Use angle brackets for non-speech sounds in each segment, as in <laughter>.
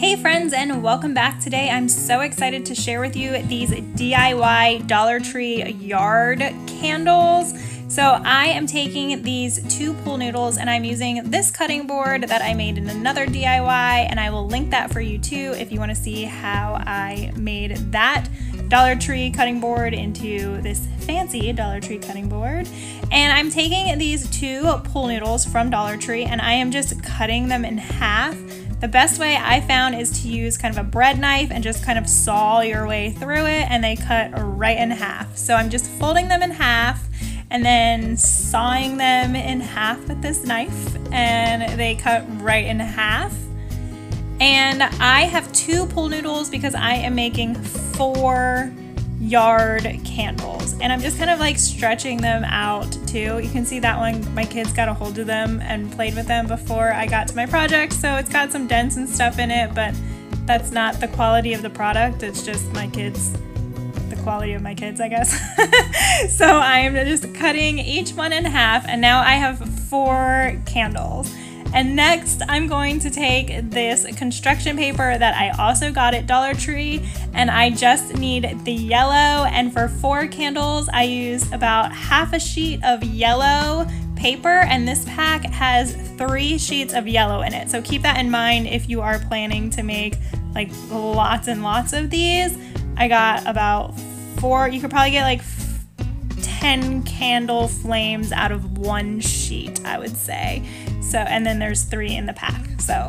Hey friends and welcome back today. I'm so excited to share with you these DIY Dollar Tree yard candles. So I am taking these two pool noodles and I'm using this cutting board that I made in another DIY and I will link that for you too if you want to see how I made that Dollar Tree cutting board into this fancy Dollar Tree cutting board. And I'm taking these two pool noodles from Dollar Tree and I am just cutting them in half the best way I found is to use kind of a bread knife and just kind of saw your way through it and they cut right in half. So I'm just folding them in half and then sawing them in half with this knife and they cut right in half. And I have two pool noodles because I am making four yard candles. And I'm just kind of like stretching them out too. You can see that one, my kids got a hold of them and played with them before I got to my project. So it's got some dents and stuff in it, but that's not the quality of the product. It's just my kids, the quality of my kids, I guess. <laughs> so I am just cutting each one in half and now I have four candles. And next, I'm going to take this construction paper that I also got at Dollar Tree, and I just need the yellow. And for four candles, I use about half a sheet of yellow paper, and this pack has three sheets of yellow in it. So keep that in mind if you are planning to make like lots and lots of these. I got about four, you could probably get like 10 candle flames out of one sheet, I would say. So, and then there's three in the pack. So,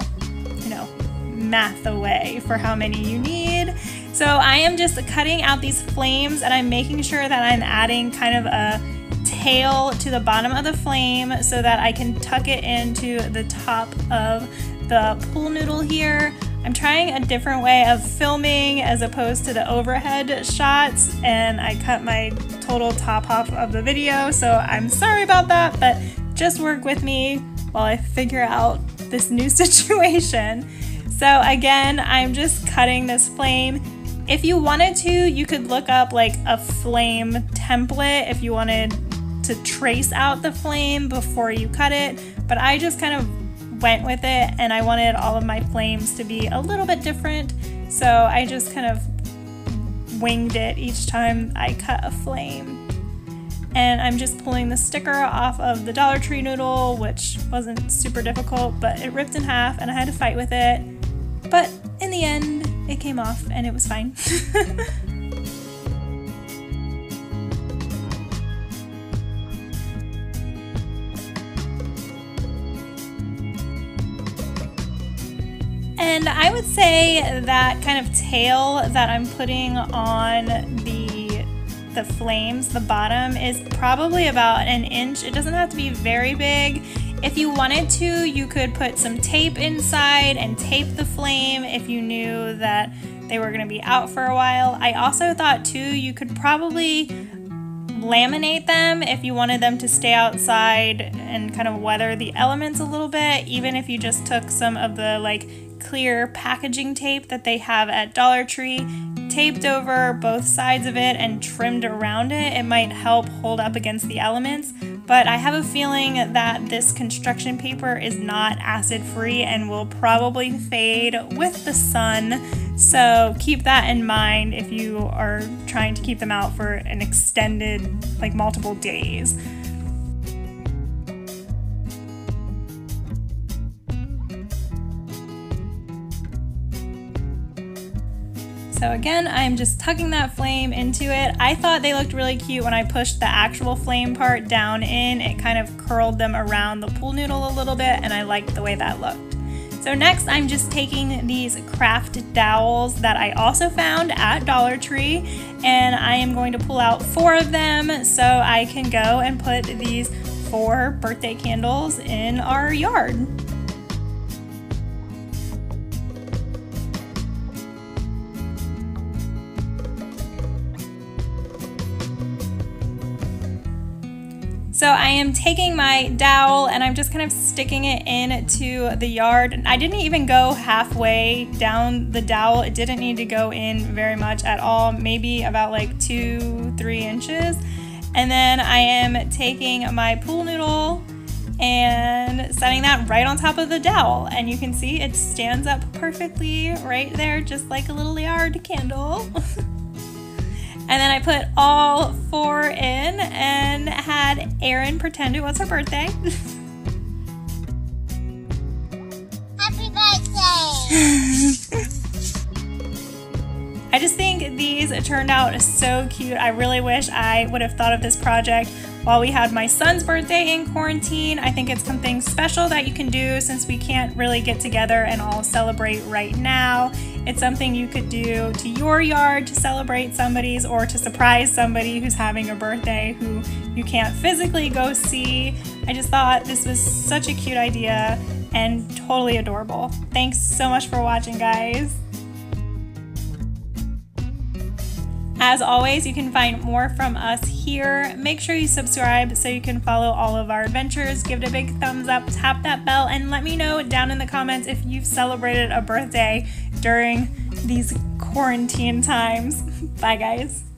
you know, math away for how many you need. So I am just cutting out these flames and I'm making sure that I'm adding kind of a tail to the bottom of the flame so that I can tuck it into the top of the pool noodle here. I'm trying a different way of filming as opposed to the overhead shots and I cut my total top off of the video so I'm sorry about that but just work with me while I figure out this new <laughs> situation. So again, I'm just cutting this flame. If you wanted to, you could look up like a flame template if you wanted to trace out the flame before you cut it, but I just kind of went with it and I wanted all of my flames to be a little bit different. So I just kind of winged it each time I cut a flame and I'm just pulling the sticker off of the Dollar Tree noodle, which wasn't super difficult, but it ripped in half and I had to fight with it. But in the end, it came off and it was fine. <laughs> And I would say that kind of tail that I'm putting on the the flames, the bottom is probably about an inch. It doesn't have to be very big. If you wanted to, you could put some tape inside and tape the flame if you knew that they were going to be out for a while. I also thought too you could probably laminate them if you wanted them to stay outside and kind of weather the elements a little bit, even if you just took some of the like clear packaging tape that they have at Dollar Tree taped over both sides of it and trimmed around it, it might help hold up against the elements. But I have a feeling that this construction paper is not acid free and will probably fade with the sun. So keep that in mind if you are trying to keep them out for an extended, like multiple days. So again, I'm just tucking that flame into it. I thought they looked really cute when I pushed the actual flame part down in. It kind of curled them around the pool noodle a little bit and I liked the way that looked. So next I'm just taking these craft dowels that I also found at Dollar Tree and I am going to pull out four of them so I can go and put these four birthday candles in our yard. So I am taking my dowel and I'm just kind of sticking it into the yard. I didn't even go halfway down the dowel. It didn't need to go in very much at all, maybe about like two, three inches. And then I am taking my pool noodle and setting that right on top of the dowel. And you can see it stands up perfectly right there, just like a little yard candle. <laughs> and then I put all four in and had Erin pretend it was her birthday. Happy birthday! <laughs> I just think these turned out so cute. I really wish I would have thought of this project while we had my son's birthday in quarantine. I think it's something special that you can do since we can't really get together and all celebrate right now. It's something you could do to your yard to celebrate somebody's or to surprise somebody who's having a birthday who you can't physically go see. I just thought this was such a cute idea and totally adorable. Thanks so much for watching, guys. As always, you can find more from us here. Make sure you subscribe so you can follow all of our adventures. Give it a big thumbs up, tap that bell, and let me know down in the comments if you've celebrated a birthday during these quarantine times. <laughs> Bye, guys.